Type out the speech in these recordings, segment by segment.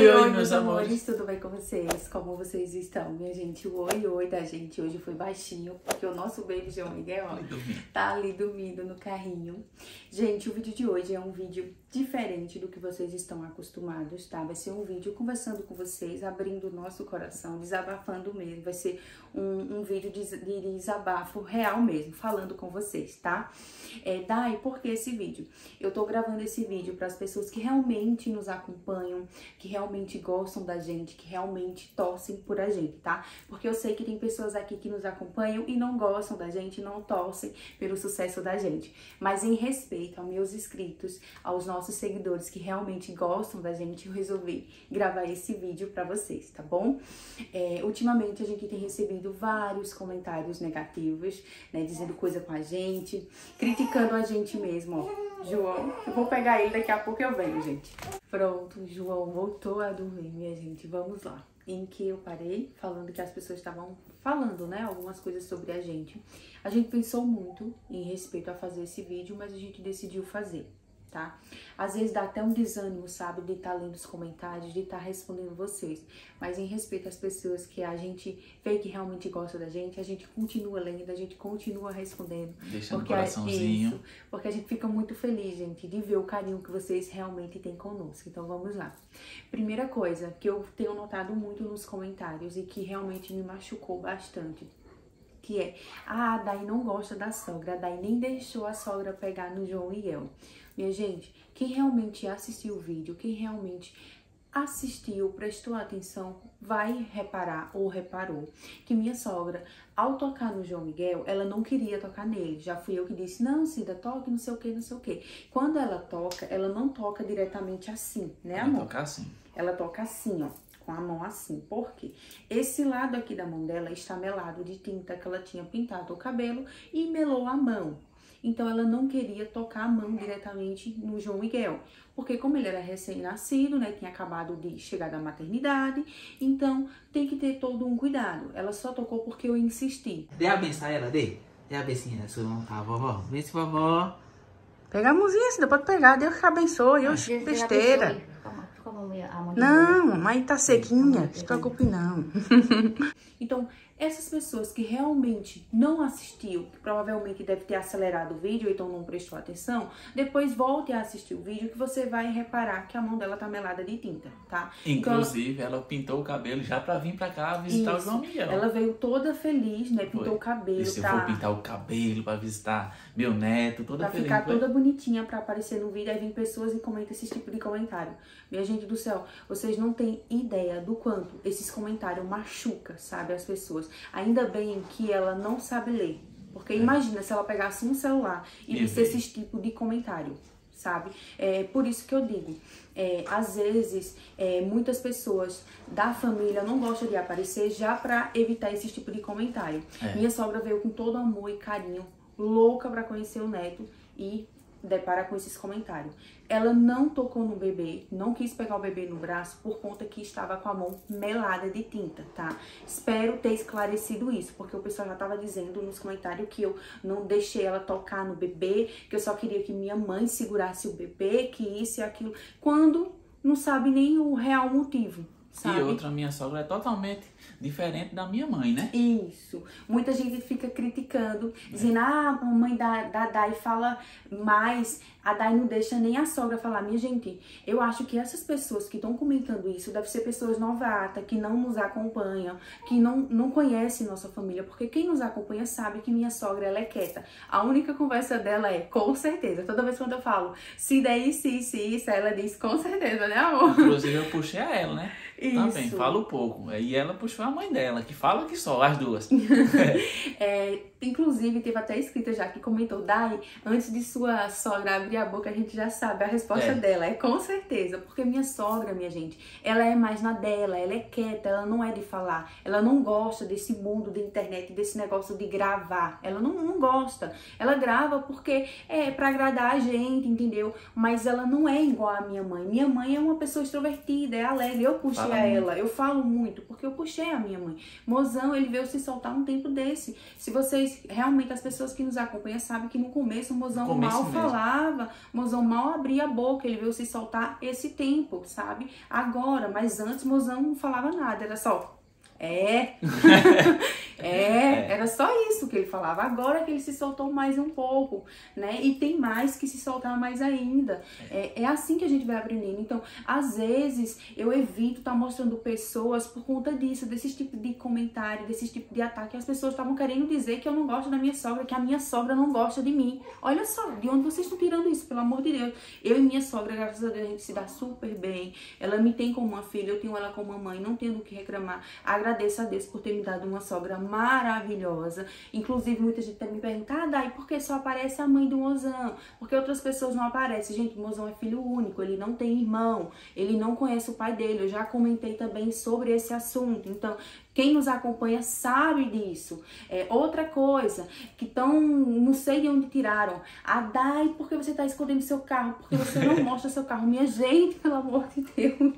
Oi, oi, oi meus amores. amores. Tudo bem com vocês? Como vocês estão, minha gente? O oi, oi da gente hoje foi baixinho, porque o nosso baby João Miguel, ó, tá ali dormindo no carrinho. Gente, o vídeo de hoje é um vídeo diferente do que vocês estão acostumados, tá? Vai ser um vídeo conversando com vocês, abrindo o nosso coração, desabafando mesmo. Vai ser um, um vídeo de, de, desabafo real mesmo, falando com vocês, tá? É, Dai, por que esse vídeo? Eu tô gravando esse vídeo para as pessoas que realmente nos acompanham, que realmente gostam da gente, que realmente torcem por a gente, tá? Porque eu sei que tem pessoas aqui que nos acompanham e não gostam da gente, não torcem pelo sucesso da gente. Mas em respeito aos meus inscritos, aos nossos nossos seguidores que realmente gostam da gente, eu resolvi gravar esse vídeo para vocês, tá bom? É, ultimamente a gente tem recebido vários comentários negativos, né, dizendo coisa com a gente, criticando a gente mesmo, ó. João, eu vou pegar ele daqui a pouco eu venho, gente. Pronto, João voltou a dormir, minha gente, vamos lá. Em que eu parei falando que as pessoas estavam falando, né, algumas coisas sobre a gente. A gente pensou muito em respeito a fazer esse vídeo, mas a gente decidiu fazer tá? Às vezes dá até um desânimo, sabe, de estar tá lendo os comentários, de estar tá respondendo vocês. Mas em respeito às pessoas que a gente vê que realmente gosta da gente, a gente continua lendo, a gente continua respondendo. Deixando porque o coraçãozinho. É isso, porque a gente fica muito feliz, gente, de ver o carinho que vocês realmente têm conosco. Então vamos lá. Primeira coisa que eu tenho notado muito nos comentários e que realmente me machucou bastante que é, ah, a Dai não gosta da sogra, a Dai nem deixou a sogra pegar no João Miguel. Minha gente, quem realmente assistiu o vídeo, quem realmente assistiu, prestou atenção, vai reparar ou reparou que minha sogra, ao tocar no João Miguel, ela não queria tocar nele. Já fui eu que disse, não, Cida, toque, não sei o que, não sei o que. Quando ela toca, ela não toca diretamente assim, né, amor? Ela toca assim. Ela toca assim, ó com a mão assim. Por quê? Esse lado aqui da mão dela está melado de tinta que ela tinha pintado o cabelo e melou a mão. Então ela não queria tocar a mão diretamente no João Miguel, porque como ele era recém-nascido, né, tinha acabado de chegar da maternidade, então tem que ter todo um cuidado. Ela só tocou porque eu insisti. Dê a benção a ela, dê. Dê a benção, sua mão tá, vovó. Vê se vovó. Pega a mãozinha, se pode pegar, Deus que abençoe, eu besteira. Não, mas tá sequinha, não se preocupe não. então, essas pessoas que realmente não assistiu, que provavelmente deve ter acelerado o vídeo, então não prestou atenção, depois volte a assistir o vídeo que você vai reparar que a mão dela tá melada de tinta, tá? Inclusive, então, ela... ela pintou o cabelo já para vir para cá visitar Isso. o João Miguel. Ela veio toda feliz, né? Pintou Foi. o cabelo. Disse, pra... eu vou pintar o cabelo para visitar meu neto, toda pra feliz. Pra ficar toda bonitinha para aparecer no vídeo, aí vem pessoas e comentam esse tipo de comentário. Minha gente do céu, vocês não têm ideia do quanto esses comentários machucam, sabe, as pessoas. Ainda bem que ela não sabe ler. Porque é. imagina se ela pegasse um celular e visse esses tipos de comentário, sabe? É por isso que eu digo, é, às vezes é, muitas pessoas da família não gostam de aparecer já para evitar esse tipo de comentário. É. Minha sogra veio com todo amor e carinho, louca para conhecer o neto e depara com esses comentários. Ela não tocou no bebê, não quis pegar o bebê no braço por conta que estava com a mão melada de tinta, tá? Espero ter esclarecido isso, porque o pessoal já estava dizendo nos comentários que eu não deixei ela tocar no bebê, que eu só queria que minha mãe segurasse o bebê, que isso e aquilo, quando não sabe nem o real motivo, sabe? E outra, minha sogra é totalmente diferente da minha mãe, né? Isso. Muita gente fica criticando, dizendo, ah, a mãe da, da Dai fala mais, a Dai não deixa nem a sogra falar. Minha gente, eu acho que essas pessoas que estão comentando isso devem ser pessoas novatas, que não nos acompanham, que não, não conhecem nossa família, porque quem nos acompanha sabe que minha sogra, ela é quieta. A única conversa dela é, com certeza. Toda vez quando eu falo, se der isso, isso, isso, ela diz, com certeza, né, amor? Inclusive, eu puxei a ela, né? Isso. Também, falo pouco. E ela puxou a mãe dela, que fala que só, as duas. é, inclusive, teve até escrita já que comentou, Dai, antes de sua sogra abrir a boca, a gente já sabe a resposta é. dela. É com certeza. Porque minha sogra, minha gente, ela é mais na dela, ela é quieta, ela não é de falar. Ela não gosta desse mundo da internet, desse negócio de gravar. Ela não, não gosta. Ela grava porque é para agradar a gente, entendeu? Mas ela não é igual a minha mãe. Minha mãe é uma pessoa extrovertida, é alegre. Eu puxei a ela. Eu falo muito, porque eu puxei a minha mãe. Mozão, ele veio se soltar um tempo desse. Se vocês, realmente, as pessoas que nos acompanham sabem que no começo o Mozão começo mal mesmo. falava, Mozão mal abria a boca, ele veio se soltar esse tempo, sabe? Agora, mas antes Mozão não falava nada, era só é. é. é, era só isso que ele falava. Agora que ele se soltou mais um pouco, né? E tem mais que se soltar mais ainda. É, é assim que a gente vai aprendendo. Então, às vezes, eu evito estar tá mostrando pessoas por conta disso, desse tipo de comentário, desse tipo de ataque. As pessoas estavam querendo dizer que eu não gosto da minha sogra, que a minha sogra não gosta de mim. Olha só, de onde vocês estão tirando isso, pelo amor de Deus. Eu e minha sogra, graças a Deus, a gente se dá super bem. Ela me tem como uma filha, eu tenho ela como uma mãe, não tenho do que reclamar. Agradeço agradeço a Deus por ter me dado uma sogra maravilhosa. Inclusive, muita gente também me pergunta, ah, Dai, por que só aparece a mãe do mozão? Porque outras pessoas não aparecem. Gente, o mozão é filho único, ele não tem irmão, ele não conhece o pai dele. Eu já comentei também sobre esse assunto. Então, quem nos acompanha sabe disso. É, outra coisa, que tão, não sei de onde tiraram. A Dai, por que você está escondendo seu carro? Porque você não mostra seu carro. Minha gente, pelo amor de Deus.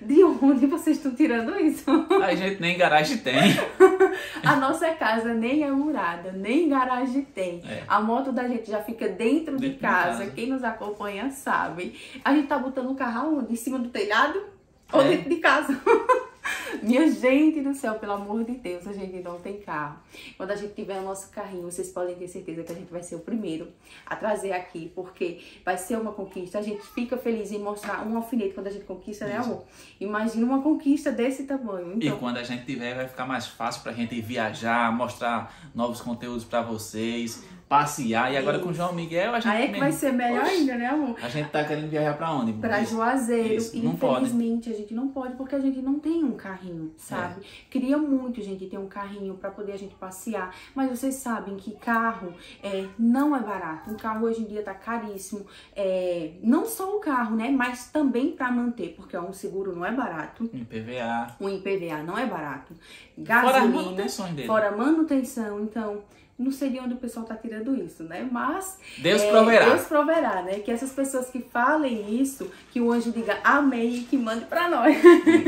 De onde vocês estão tirando isso? A gente nem garagem tem. A nossa casa nem é murada, nem garagem tem. É. A moto da gente já fica dentro, dentro de, casa. de, casa. Quem nos acompanha sabe. A gente tá botando o carro onde? Em cima do telhado? Ou é. dentro de casa? Minha gente do céu, pelo amor de Deus, a gente não tem carro. Quando a gente tiver o nosso carrinho, vocês podem ter certeza que a gente vai ser o primeiro a trazer aqui, porque vai ser uma conquista. A gente fica feliz em mostrar um alfinete quando a gente conquista, né, amor? Imagina uma conquista desse tamanho. Então... E quando a gente tiver, vai ficar mais fácil pra gente viajar, mostrar novos conteúdos para vocês passear. E agora Isso. com o João Miguel, a gente. Aí é que vai ser melhor Oxe, ainda, né, amor? A gente tá querendo viajar pra onde? Pra Juazeiro. Isso. Infelizmente, a gente não pode porque a gente não tem um carrinho, sabe? É. Queria muito, gente, ter um carrinho pra poder a gente passear. Mas vocês sabem que carro é, não é barato. Um carro hoje em dia tá caríssimo. É, não só o carro, né? Mas também pra manter, porque ó, um seguro não é barato. Um IPVA. Um IPVA não é barato. Gasolina. Fora a manutenção dele. Fora manutenção. Então. Não sei de onde o pessoal está tirando isso, né? Mas Deus é, proverá. Deus proverá, né? Que essas pessoas que falem isso, que o anjo diga amém e que mande para nós.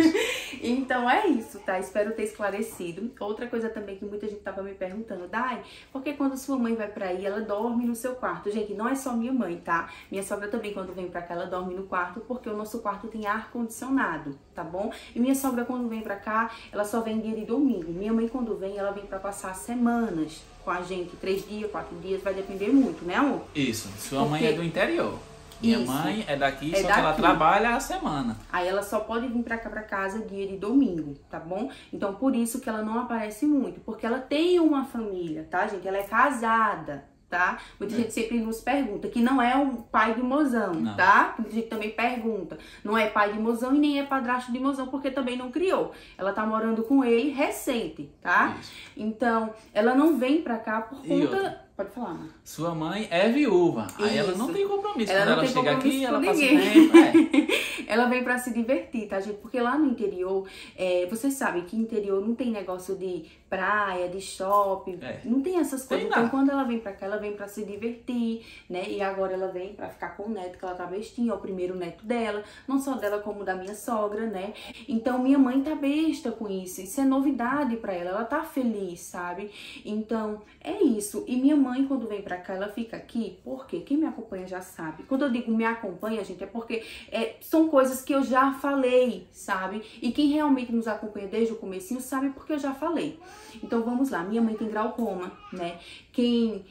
então é isso, tá? Espero ter esclarecido. Outra coisa também que muita gente tava me perguntando, Dai, porque quando sua mãe vai para aí, ela dorme no seu quarto? Gente, não é só minha mãe, tá? Minha sogra também quando vem para cá, ela dorme no quarto, porque o nosso quarto tem ar condicionado, tá bom? E minha sogra quando vem para cá, ela só vem dia de domingo. Minha mãe quando vem, ela vem para passar semanas com a gente três dias, quatro dias, vai depender muito, né, amor? Isso. Sua Porque... mãe é do interior. Minha Isso. mãe é daqui, é só daqui. que ela trabalha a semana. Aí ela só pode vir pra cá pra casa dia de domingo, tá bom? Então por isso que ela não aparece muito, porque ela tem uma família, tá, gente? Ela é casada, tá? Muita é. gente sempre nos pergunta, que não é o pai de mozão, não. tá? Muita gente também pergunta, não é pai de mozão e nem é padrasto de mozão, porque também não criou. Ela tá morando com ele recente, tá? Isso. Então, ela não vem pra cá por conta Pode falar, mãe. Sua mãe é viúva. Isso. Aí ela não tem compromisso. Ela Quando ela chega aqui, ela passa tempo. É. ela vem pra se divertir, tá, gente? Porque lá no interior, é, vocês sabem que interior não tem negócio de praia, de shopping. É. Não tem essas coisas. Tem então, quando ela vem pra cá, ela vem pra se divertir, né? E agora ela vem pra ficar com o neto, que ela tá bestinha, é o primeiro neto dela. Não só dela, como da minha sogra, né? Então, minha mãe tá besta com isso. Isso é novidade pra ela. Ela tá feliz, sabe? Então, é isso. E minha mãe mãe, quando vem pra cá, ela fica aqui, porque quem me acompanha já sabe. Quando eu digo me acompanha, gente, é porque é, são coisas que eu já falei, sabe? E quem realmente nos acompanha desde o comecinho sabe porque eu já falei. Então vamos lá, minha mãe tem glaucoma, né? Quem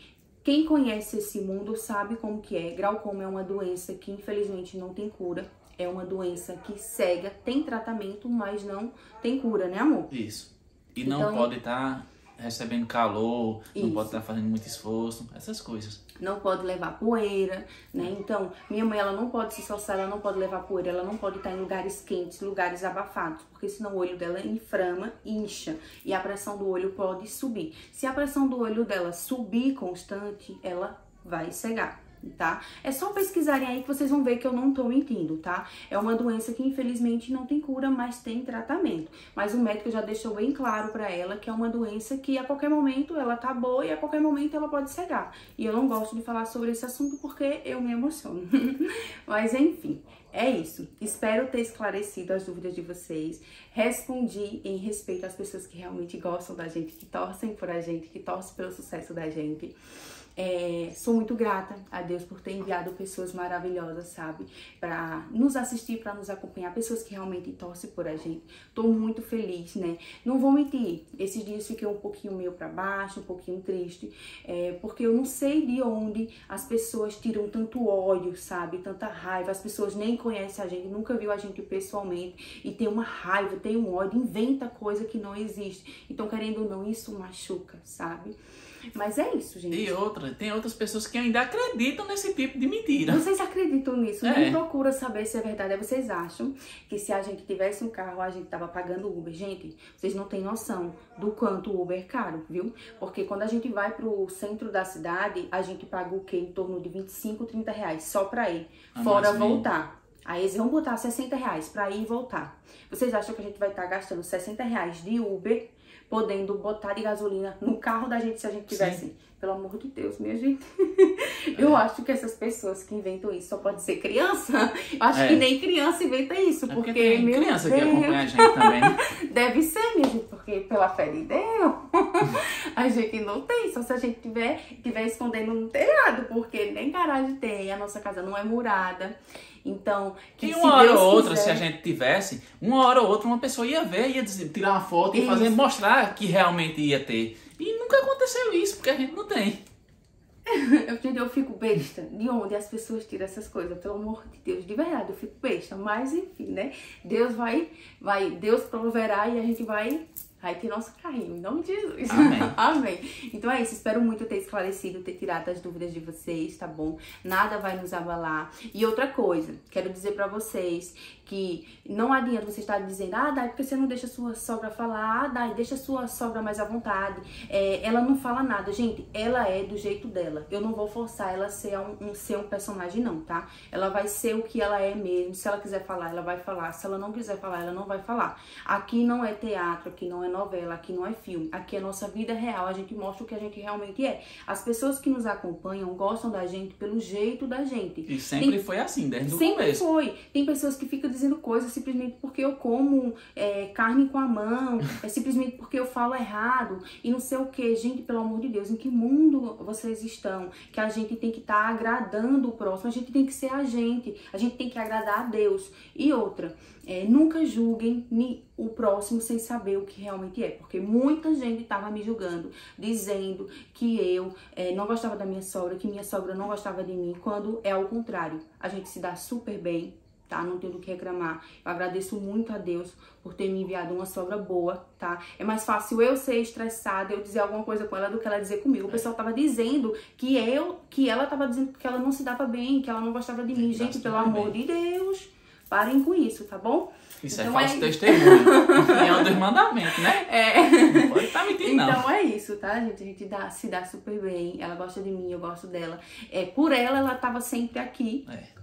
quem conhece esse mundo sabe como que é. Glaucoma é uma doença que infelizmente não tem cura. É uma doença que cega, tem tratamento, mas não tem cura, né, amor? Isso. E então, não pode estar tá recebendo calor, Isso. não pode estar fazendo muito esforço, essas coisas. Não pode levar poeira, né? Então, minha mãe, ela não pode se soltar, ela não pode levar poeira, ela não pode estar em lugares quentes, lugares abafados, porque senão o olho dela inflama, incha e a pressão do olho pode subir. Se a pressão do olho dela subir constante, ela vai cegar tá? É só pesquisarem aí que vocês vão ver que eu não tô mentindo, tá? É uma doença que infelizmente não tem cura, mas tem tratamento. Mas o médico já deixou bem claro para ela que é uma doença que a qualquer momento ela tá boa e a qualquer momento ela pode cegar. E eu não gosto de falar sobre esse assunto porque eu me emociono. mas enfim, É isso. Espero ter esclarecido as dúvidas de vocês. Respondi em respeito às pessoas que realmente gostam da gente, que torcem por a gente, que torcem pelo sucesso da gente. É, sou muito grata a Deus por ter enviado pessoas maravilhosas, sabe? Para nos assistir, para nos acompanhar, pessoas que realmente torcem por a gente. Tô muito feliz, né? Não vou mentir, esses dias fiquei um pouquinho meio para baixo, um pouquinho triste, é, porque eu não sei de onde as pessoas tiram tanto ódio, sabe? Tanta raiva. As pessoas nem conhecem a gente, nunca viu a gente pessoalmente e tem uma raiva, tem um ódio, inventa coisa que não existe. Então, querendo ou não, isso machuca, sabe? Mas é isso, gente. E outra, tem outras pessoas que ainda acreditam nesse tipo de mentira. Vocês acreditam nisso? É. Nem procura saber se é verdade. Vocês acham que se a gente tivesse um carro, a gente tava pagando Uber. Gente, vocês não têm noção do quanto o Uber é caro, viu? Porque quando a gente vai pro centro da cidade, a gente paga o quê? Em torno de 25, 30 reais só pra ir. Ah, fora voltar. Aí eles vão botar 60 reais pra ir e voltar. Vocês acham que a gente vai estar tá gastando 60 reais de Uber podendo botar de gasolina no carro da gente se a gente tivesse. Sim. Pelo amor de Deus, minha gente. Eu é. acho que essas pessoas que inventam isso só pode ser criança. Eu acho é. que nem criança inventa isso. É porque, porque tem criança Deus, que acompanha a gente também. Né? Deve ser, minha gente, porque pela fé de Deus, gente não tem. Só se a gente tiver, tiver escondendo no telhado, porque nem garagem tem, a nossa casa não é murada. Então, que e uma hora ou outra, quiser... se a gente tivesse, uma hora ou outra uma pessoa ia ver, ia tirar uma foto e fazer, mostrar que realmente ia ter. E nunca aconteceu isso, porque a gente não tem. eu, eu fico besta de onde as pessoas tiram essas coisas, pelo amor de Deus, de verdade, eu fico besta, mas enfim, né? Deus vai, vai, Deus proverá e a gente vai Ter nosso carrinho, em nome de Jesus. Amém. Amém. Então é isso, espero muito ter esclarecido, ter tirado as dúvidas de vocês, tá bom? Nada vai nos abalar. E outra coisa, quero dizer para vocês que não adianta você estar dizendo, ah, Dai, porque você não deixa sua sogra falar? Ah, Dai, deixa sua sogra mais à vontade. É, ela não fala nada. Gente, ela é do jeito dela. Eu não vou forçar ela a ser um, um, ser um personagem, não, tá? Ela vai ser o que ela é mesmo. Se ela quiser falar, ela vai falar. Se ela não quiser falar, ela não vai falar. Aqui não é teatro, aqui não é novela, aqui não é filme. Aqui é nossa vida real. A gente mostra o que a gente realmente é. As pessoas que nos acompanham gostam da gente pelo jeito da gente. E sempre Tem, foi assim, desde o sempre começo. Sempre foi. Tem pessoas que ficam dizendo coisas simplesmente porque eu como é, carne com a mão, é simplesmente porque eu falo errado e não sei o que. Gente, pelo amor de Deus, em que mundo vocês estão? Que a gente tem que estar tá agradando o próximo, a gente tem que ser a gente, a gente tem que agradar a Deus. E outra, é, nunca julguem o próximo sem saber o que realmente é, porque muita gente estava me julgando, dizendo que eu é, não gostava da minha sogra, que minha sogra não gostava de mim, quando é ao contrário. A gente se dá super bem, tá? Não tenho do que reclamar. Eu agradeço muito a Deus por ter me enviado uma sogra boa, tá? É mais fácil eu ser estressada, eu dizer alguma coisa com ela do que ela dizer comigo. O pessoal tava dizendo que eu, que ela tava dizendo que ela não se dava bem, que ela não gostava de mim. Gente, pelo amor bem. de Deus, parem com isso, tá bom? Isso é então é falso é... testemunho. é um dos mandamentos, né? É. Não pode estar tá mentindo, não. Então é isso, tá, gente? A gente dá, se dá super bem. Ela gosta de mim, eu gosto dela. É, por ela, ela tava sempre aqui. É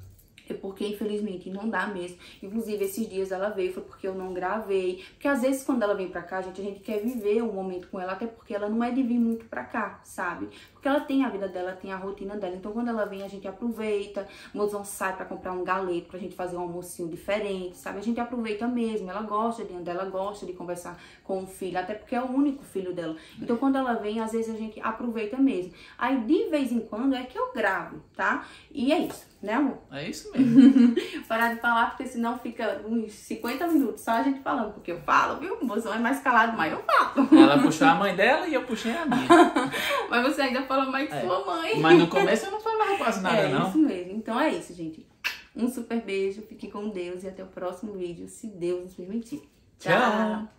é porque infelizmente não dá mesmo. Inclusive esses dias ela veio foi porque eu não gravei, porque às vezes quando ela vem pra cá, gente, a gente quer viver um momento com ela, até porque ela não é de vir muito pra cá, sabe? Porque ela tem a vida dela, tem a rotina dela. Então quando ela vem, a gente aproveita, mozão sai para comprar um galeto pra gente fazer um almocinho diferente, sabe? A gente aproveita mesmo. Ela gosta de andar, ela gosta de conversar com o filho, até porque é o único filho dela. Então quando ela vem, às vezes a gente aproveita mesmo. Aí de vez em quando é que eu gravo, tá? E é isso né, amor? É isso mesmo. Parar de falar, porque senão fica uns 50 minutos só a gente falando. Porque eu falo, viu? O mozão é mais calado, mas eu falo. Ela puxou a mãe dela e eu puxei a minha. mas você ainda fala mais que é. sua mãe. Mas no começo eu não falava quase nada, é, não. É isso mesmo. Então é isso, gente. Um super beijo, fique com Deus e até o próximo vídeo, se Deus nos permitir. Tchau. Tchau.